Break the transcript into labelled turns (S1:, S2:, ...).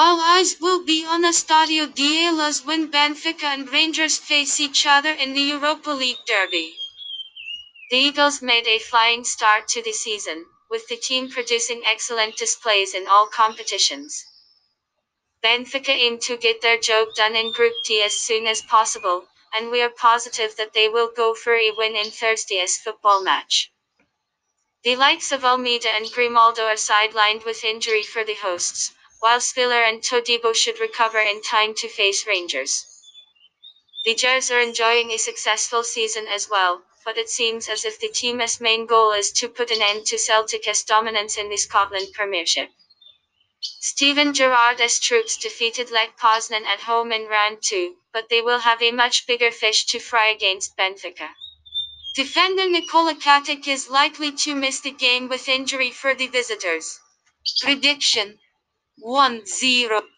S1: All eyes will be on Estadio de when Benfica and Rangers face each other in the Europa League derby. The Eagles made a flying start to the season, with the team producing excellent displays in all competitions. Benfica aim to get their job done in Group D as soon as possible, and we are positive that they will go for a win in Thursday's football match. The likes of Almeida and Grimaldo are sidelined with injury for the hosts, while Spiller and Todibo should recover in time to face Rangers. The Gers are enjoying a successful season as well, but it seems as if the team's main goal is to put an end to Celtic's dominance in the Scotland Premiership. Steven Gerrard's troops defeated Lech Poznan at home in round 2, but they will have a much bigger fish to fry against Benfica. Defender Nikola Katic is likely to miss the game with injury for the visitors. Prediction 1 0.